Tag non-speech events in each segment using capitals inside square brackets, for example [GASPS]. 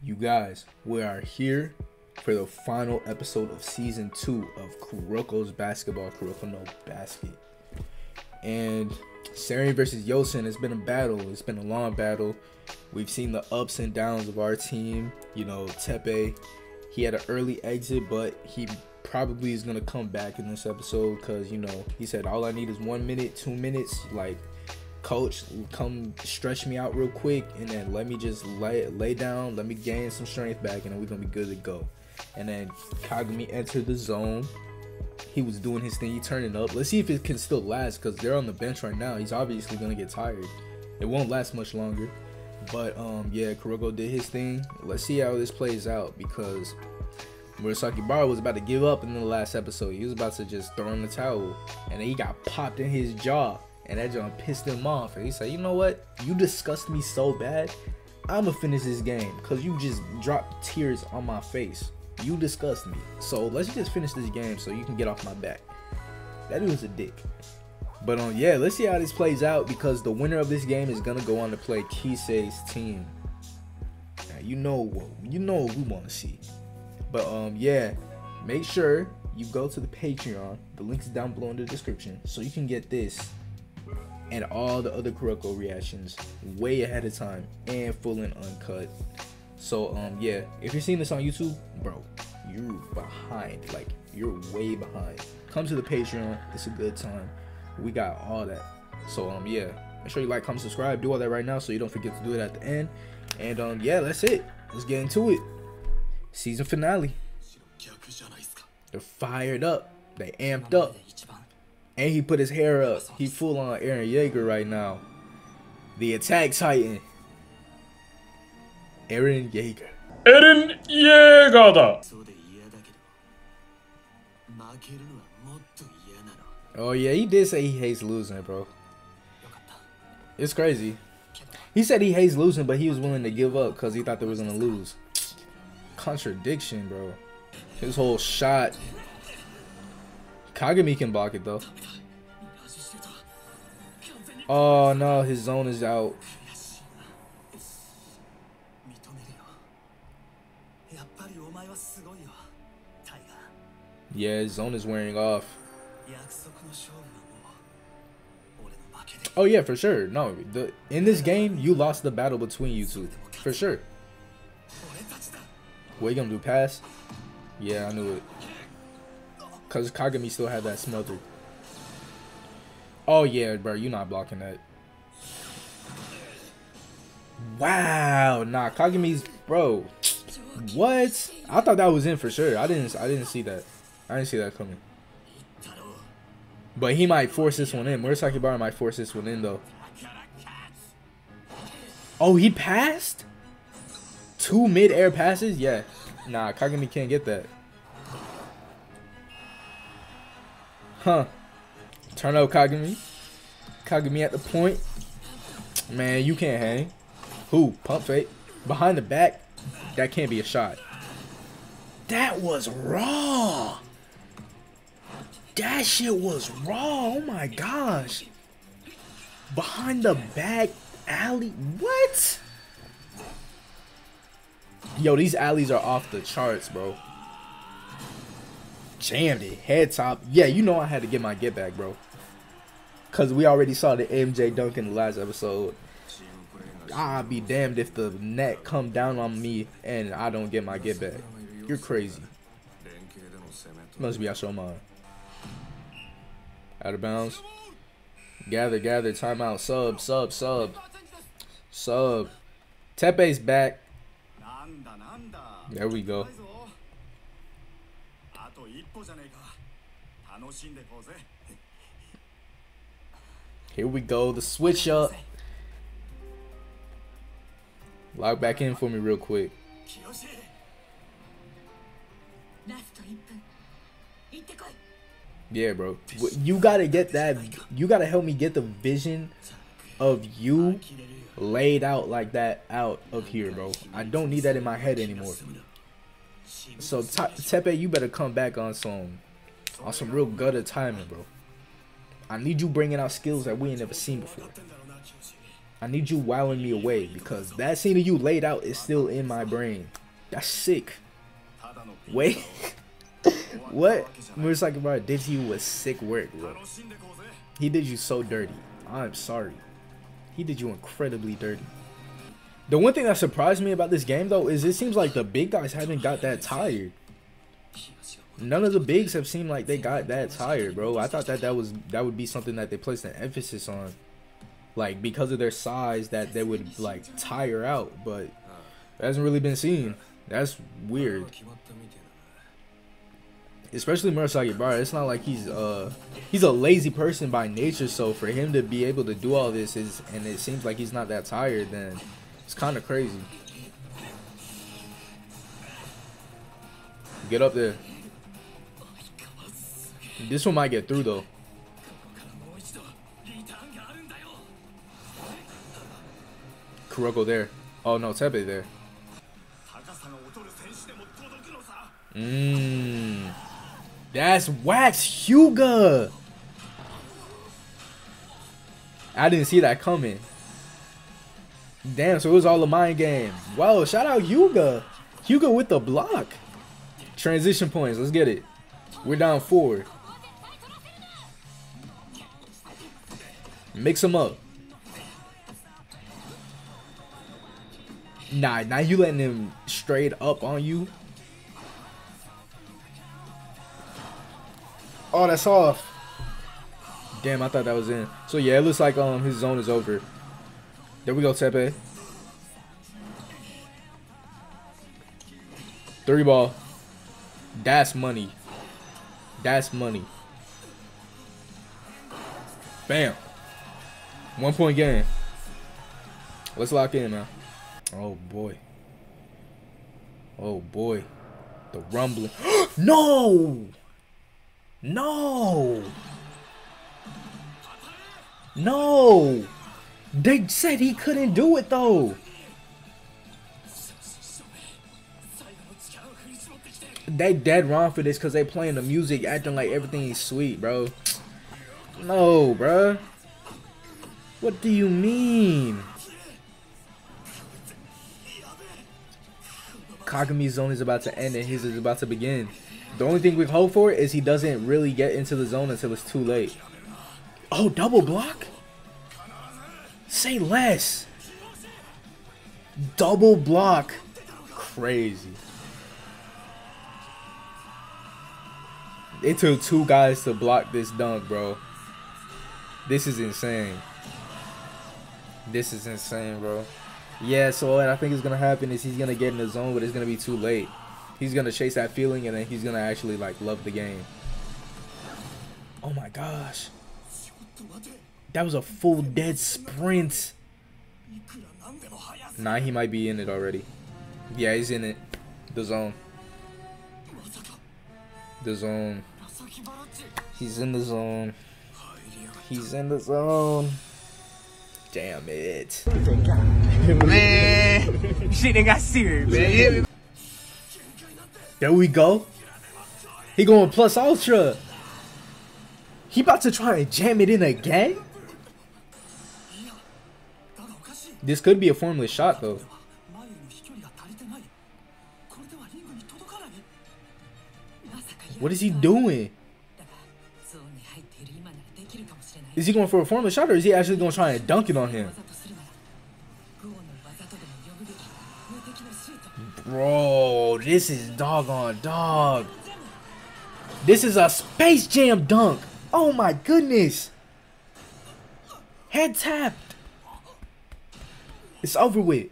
You guys, we are here for the final episode of season two of Kuroko's basketball, Kuroko no Basket. And Seirin versus Yosen has been a battle. It's been a long battle. We've seen the ups and downs of our team. You know, Teppei, he had an early exit, but he probably is gonna come back in this episode because you know he said all I need is one minute, two minutes. Like, coach, come stretch me out real quick, and then let me just lay lay down, let me gain some strength back, and then we're gonna be good to go. And then Kagami entered the zone. He was doing his thing. He turned it up. Let's see if it can still last because they're on the bench right now. He's obviously gonna get tired. It won't last much longer. But um, yeah, Kuroko did his thing. Let's see how this plays out because Murasakibara was about to give up in the last episode. He was about to just throw in the towel, and then he got popped in his jaw, and that just pissed him off. And he said, "You know what? You disgust me so bad. I'ma finish this game because you just dropped tears on my face. You disgust me. So let's just finish this game so you can get off my back." That dude was a dick. But um, yeah, let's see how this plays out because the winner of this game is gonna go on to play Kise's team. Now, you know what you know what we want to see. But um, yeah, make sure you go to the Patreon. The link is down below in the description, so you can get this and all the other Kuroko reactions way ahead of time and full and uncut. So um, yeah, if you're seeing this on YouTube, bro, you're behind. Like you're way behind. Come to the Patreon. It's a good time. We got all that. So um, yeah, make sure you like, comment, subscribe, do all that right now, so you don't forget to do it at the end. And um, yeah, that's it. Let's get into it season finale. They're fired up. They amped up. And he put his hair up. He full on Eren Yeager right now. The attack titan. Eren Yeager. Eren Yeager. Oh yeah, he did say he hates losing, bro. It's crazy. He said he hates losing, but he was willing to give up because he thought they was gonna lose. Contradiction, bro. His whole shot Kagami can block it though. Oh no, his zone is out. Yeah, his zone is wearing off. Oh yeah, for sure. No, the in this game you lost the battle between you two, for sure. What you gonna do? Pass? Yeah, I knew it. Because Kagami still had that smothered. Oh, yeah, bro. You're not blocking that. Wow. Nah, Kagami's... Bro. What? I thought that was in for sure. I didn't I didn't see that. I didn't see that coming. But he might force this one in. Murasakibara might force this one in, though. Oh, he passed? Two mid-air passes? Yeah. Nah, Kagami can't get that. Huh. Turn up Kagami. Kagami at the point. Man, you can't hang. Who? Pump fake. Behind the back. That can't be a shot. That was raw. That shit was raw. Oh my gosh. Behind the back alley. What? Yo, these alleys are off the charts, bro jammed it, head top. Yeah, you know I had to get my get back, bro. Cause we already saw the MJ dunk in the last episode. I'll be damned if the net come down on me and I don't get my get back. You're crazy. Must be I. Out of bounds. Gather, gather, timeout, sub, sub, sub. Sub. Teppei's back. There we go. Here we go, the switch up. Log back in for me real quick. Yeah, bro. You gotta get that. You gotta help me get the vision of you laid out like that out of here, bro. I don't need that in my head anymore. So, Teppei, you better come back on some on some real gutter timing, bro. I need you bringing out skills that we ain't never seen before. I need you wowing me away because that scene that you laid out is still in my brain. That's sick. Wait. [LAUGHS] what? Murasakibara did you with sick work, bro. He did you so dirty. I'm sorry. He did you incredibly dirty. The one thing that surprised me about this game, though, is it seems like the big guys haven't got that tired none of the bigs have seemed like they got that tired, bro. I thought that that was that would be something that they placed an emphasis on, like because of their size that they would like tire out, but that hasn't really been seen. That's weird. Especially Murasakibara, it's not like he's uh he's a lazy person by nature, so for him to be able to do all this is and it seems like he's not that tired, then it's kind of crazy. Get up there. This one might get through though. Kuroko there. Oh no, Teppei there. Mmm. That's Wax Hyuga! I didn't see that coming. Damn, so it was all a mind game. Whoa! shout out Hyuga. Hyuga with the block. Transition points, let's get it. We're down four. Mix them up. Nah, now you letting him straight up on you. Oh, that's off. Damn, I thought that was in. So yeah, it looks like um his zone is over. There we go, Teppei. Three ball. That's money. That's money. Bam. One point game. Let's lock in, man. Oh, boy. Oh, boy. The rumbling. [GASPS] no! No! No! They said he couldn't do it, though. They dead wrong for this because they playing the music acting like everything is sweet, bro. No, bro. What do you mean? Kagami's zone is about to end and his is about to begin. The only thing we hope for is he doesn't really get into the zone until it's too late. Oh, double block? Say less. Double block. Crazy. It took two guys to block this dunk, bro. This is insane. This is insane, bro. Yeah, so what I think is going to happen is he's going to get in the zone, but it's going to be too late. He's going to chase that feeling, and then he's going to actually, like, love the game. Oh, my gosh. That was a full dead sprint. Nah, he might be in it already. Yeah, he's in it. The zone. The zone. He's in the zone. He's in the zone. Damn it. Man, shit they got serious, man. There we go. He going plus ultra. He about to try and jam it in again? This could be a formless shot though. What is he doing? Is he going for a formless shot or is he actually going to try and dunk it on him? Bro, this is dog on dog. This is a Space Jam dunk. Oh my goodness. Head tapped. It's over with.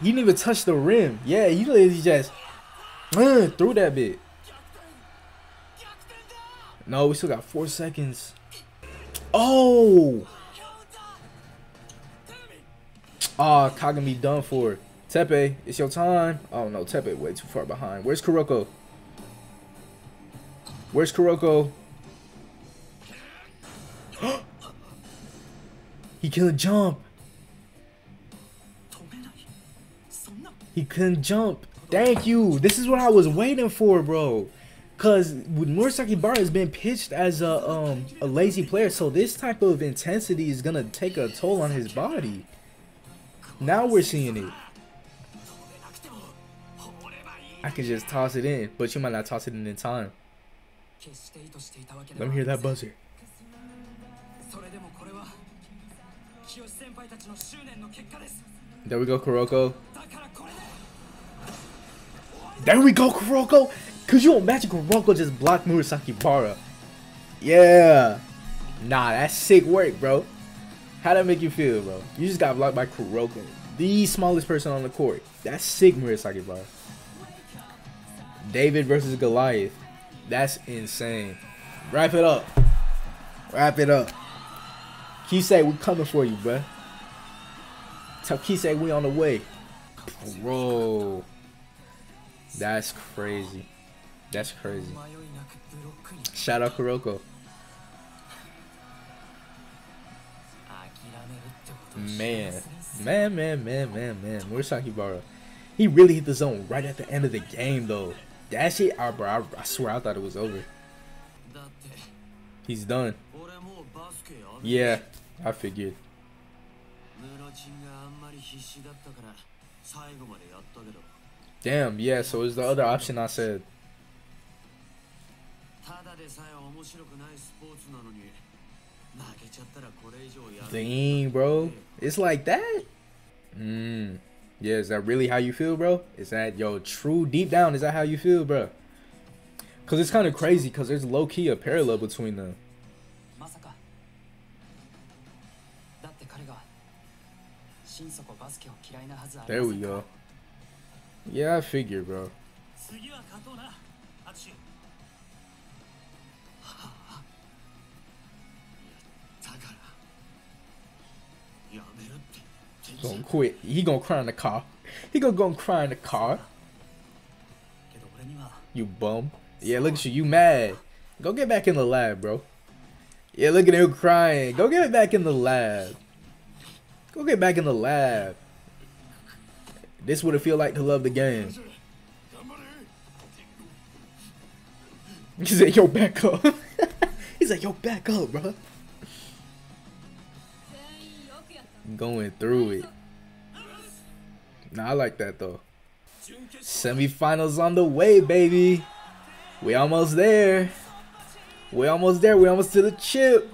He didn't even touch the rim. Yeah, he literally just uh, threw that bit. No, we still got four seconds. Oh! Ah, oh, Kagami done for. Teppei, it's your time. Oh no, Teppei way too far behind. Where's Kuroko? Where's Kuroko? [GASPS] he couldn't jump. He couldn't jump. Thank you. This is what I was waiting for, bro. Cause Murasakibara has been pitched as a um a lazy player, so this type of intensity is gonna take a toll on his body. Now we're seeing it. I can just toss it in, but you might not toss it in in time. Let me hear that buzzer. There we go, Kuroko. There we go, Kuroko. Cause you imagine Kuroko just blocked Murasakibara. Yeah. Nah, that's sick work, bro. How that make you feel, bro? You just got blocked by Kuroko, the smallest person on the court. That's sick, Murasakibara. David versus Goliath. That's insane. Wrap it up. Wrap it up. Kise, we coming for you, bro. Tell Kise we on the way. Bro. That's crazy. That's crazy. Shout out Kuroko. Man, man, man, man, man, man. Murasakibara. He really hit the zone right at the end of the game, though. That shit, I, bro, I, I swear I thought it was over. He's done. Yeah, I figured. Damn, yeah, so it's the other option I said. Dang, bro. It's like that? Mm. Yeah, is that really how you feel, bro? Is that, yo, true deep down, is that how you feel, bro? Because it's kind of crazy because there's low-key a parallel between them. There we go. Yeah, I figured, bro. [LAUGHS] Gonna quit. He gonna cry in the car. He gonna go and cry in the car. You bum. Yeah, look at you. You mad. Go get back in the lab, bro. Yeah, look at him crying. Go get back in the lab. Go get back in the lab. This would've feel like to love the game. [LAUGHS] He said, yo, back up. [LAUGHS] He's like, yo, back up, bro. going through it. Nah, I like that though. Semifinals on the way, baby. We almost there. We almost there. We almost to the chip.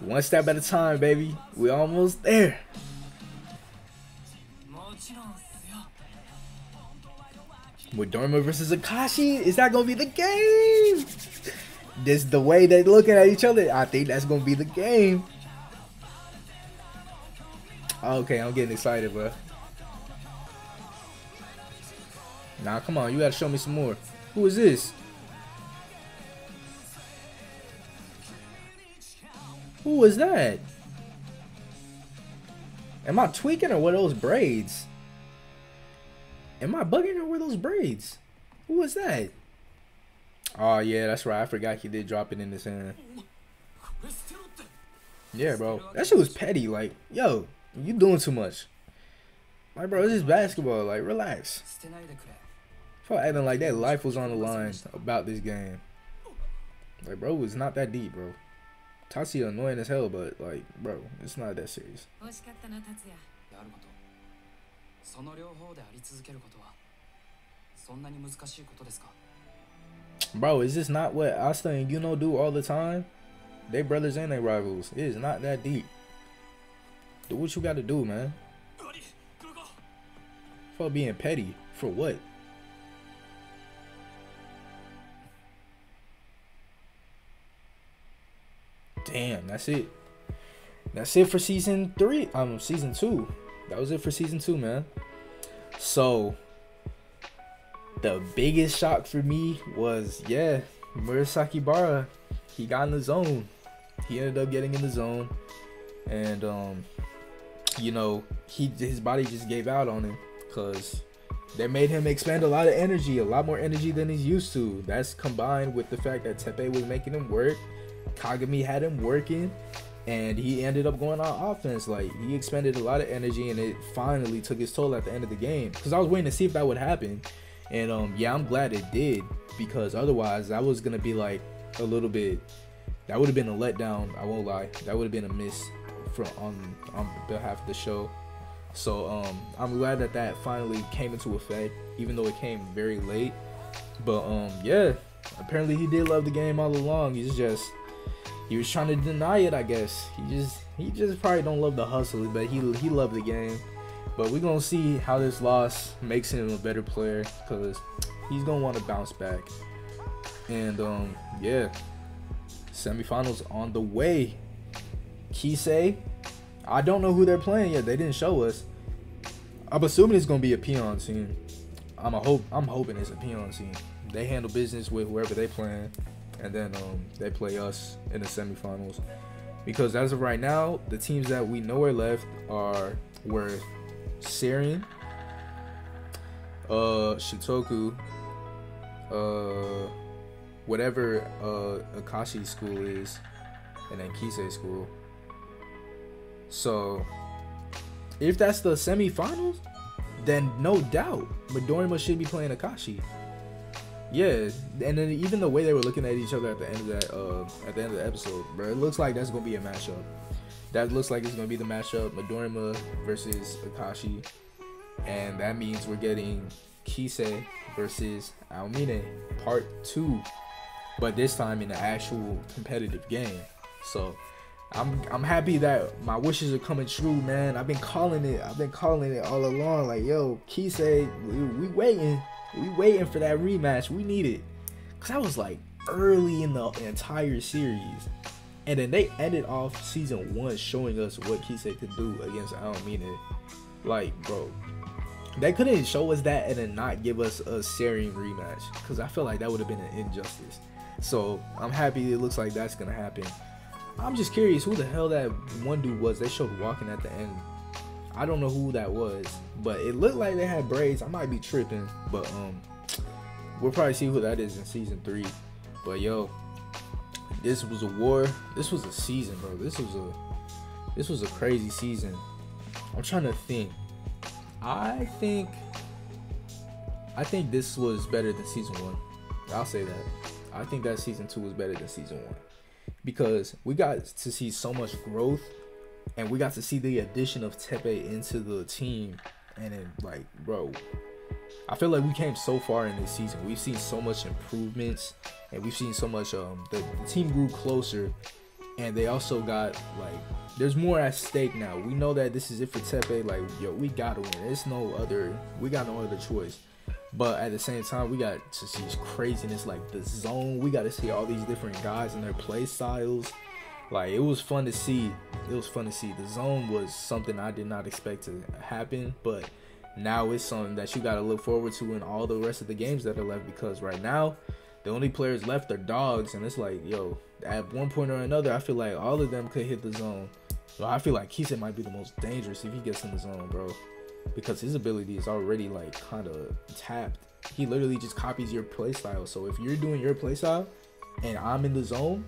One step at a time, baby. We almost there. With versus Akashi, is that gonna be the game? This the way they're looking at each other. I think that's gonna be the game. Okay, I'm getting excited, bro. Nah, come on, you gotta show me some more. Who is this? Who is that? Am I tweaking or what those braids? Am I bugging or were those braids? Who is that? Oh yeah, that's right. I forgot he did drop it in his hand. これ捨てろって Yeah, bro. That shit was petty. Like, yo, you doing too much. Like, bro, this is basketball. Like, relax. 捨てないでくれ For acting like that life was on the line about this game. Like, bro, it's not that deep, bro. Tatsuya annoying as hell, but like, bro, it's not that serious. 惜しかったな達也やることその両方であり続けることはそんなに難しいことですか Bro, is this not what Asta and Yuno do all the time? They brothers and they rivals. It is not that deep. Do what you gotta do, man. For being petty. For what? Damn, that's it. That's it for season three. Um, season two. That was it for season two, man. So the biggest shock for me was, yeah, Murasakibara. He got in the zone. He ended up getting in the zone, and um, you know, he his body just gave out on him because they made him expend a lot of energy, a lot more energy than he's used to. That's combined with the fact that Teppei was making him work. Kagami had him working, and he ended up going on offense. Like he expended a lot of energy, and it finally took its toll at the end of the game. Because I was waiting to see if that would happen, And um, yeah, I'm glad it did because otherwise I was gonna be like a little bit. That would have been a letdown. I won't lie. That would have been a miss from on on behalf of the show. So um, I'm glad that that finally came into effect, even though it came very late. But um, yeah, apparently he did love the game all along. He's just he was trying to deny it, I guess. He just he just probably don't love the hustle, but he he loved the game. But we're gonna see how this loss makes him a better player because he's gonna want to bounce back. And um, yeah, semifinals on the way. Kise, I don't know who they're playing yet. They didn't show us. I'm assuming it's gonna be a peon team. I'm a hope. I'm hoping it's a peon team. They handle business with whoever they playing, and then um, they play us in the semifinals. Because as of right now, the teams that we know are left are were Seirin, uh, Shutoku, uh, whatever uh Akashi school is, and then Kise school. So, if that's the semifinals, then no doubt Midorima should be playing Akashi. Yeah, and then even the way they were looking at each other at the end of that, uh, at the end of the episode, bro, it looks like that's gonna be a matchup. That looks like it's gonna be the matchup Midorima versus Akashi, and that means we're getting Kise versus Aomine part two, but this time in an actual competitive game. So I'm I'm happy that my wishes are coming true, man. I've been calling it. I've been calling it all along. Like, yo, Kise, we, we waiting. We waiting for that rematch. We need it. Cause I was like early in the entire series. And then they ended off season one showing us what Kise could do against Aomine. Like, bro. They couldn't show us that and then not give us a Seirin rematch. Cause I feel like that would have been an injustice. So I'm happy it looks like that's gonna happen. I'm just curious who the hell that one dude was they showed walking at the end. I don't know who that was, but it looked like they had braids. I might be tripping, but um, we'll probably see who that is in season three. But yo, this was a war. This was a season, bro. This was a this was a crazy season. I'm trying to think. I think I think this was better than season one. I'll say that. I think that season two was better than season one because we got to see so much growth and we got to see the addition of Teppei into the team and then like bro I feel like we came so far in this season. We've seen so much improvements and we've seen so much um the, the team grew closer and they also got like there's more at stake now. We know that this is it for Teppei. like yo we gotta win. There's no other we got no other choice. But at the same time, we got to see craziness like the zone. We got to see all these different guys and their play styles. Like it was fun to see. It was fun to see. The zone was something I did not expect to happen, but now it's something that you got to look forward to in all the rest of the games that are left. Because right now, the only players left are dogs, and it's like, yo, at one point or another, I feel like all of them could hit the zone. So I feel like Kise might be the most dangerous if he gets in the zone, bro because his ability is already like kind of tapped. He literally just copies your playstyle. So if you're doing your playstyle and I'm in the zone,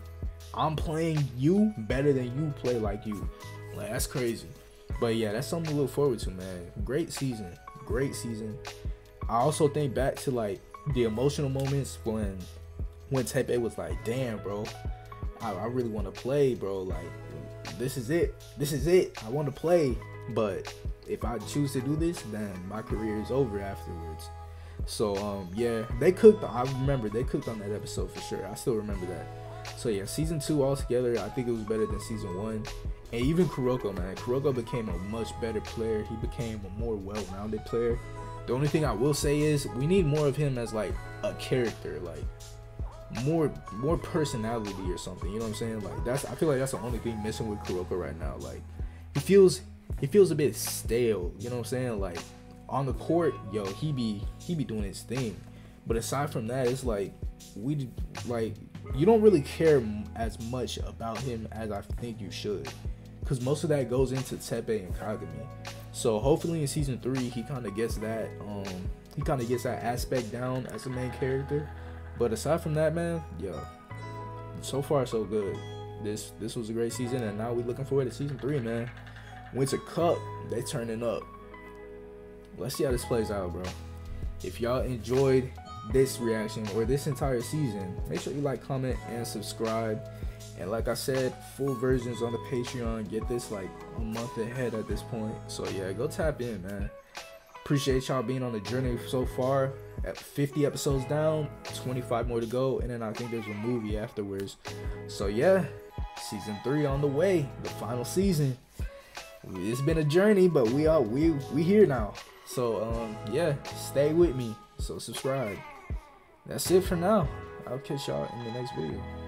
I'm playing you better than you play like you. Like that's crazy. But yeah, that's something to look forward to, man. Great season. Great season. I also think back to like the emotional moments when when Teppei was like, damn, bro, I, I really want to play, bro. Like, this is it. This is it. I want to play. But if I choose to do this, then my career is over afterwards. So um yeah, they cooked. I remember they cooked on that episode for sure. I still remember that. So yeah, season two altogether, I think it was better than season one. And even Kuroko, man, Kuroko became a much better player. He became a more well-rounded player. The only thing I will say is we need more of him as like a character, like more more personality or something. You know what I'm saying? Like that's I feel like that's the only thing missing with Kuroko right now. Like he feels he feels a bit stale. You know what I'm saying? Like on the court, yo, he be he be doing his thing. But aside from that, it's like we like you don't really care as much about him as I think you should, because most of that goes into Teppei and Kagami. So hopefully in season three he kind of gets that um he kind of gets that aspect down as a main character. But aside from that, man, yo, so far so good. This this was a great season, and now we looking forward to season three, man. Winter Cup, they turning up. Let's see how this plays out, bro. if y'all enjoyed this reaction or this entire season, make sure you like, comment, and subscribe. And like I said, full versions on the Patreon. Get this like a month ahead at this point. So yeah, go tap in, man. Appreciate y'all being on the journey so far. At 50 episodes down, 25 more to go, and then I think there's a movie afterwards. So yeah, season three on the way, the final season. It's been a journey, but we are we we here now. So um yeah, stay with me. So subscribe. That's it for now. I'll catch y'all in the next video.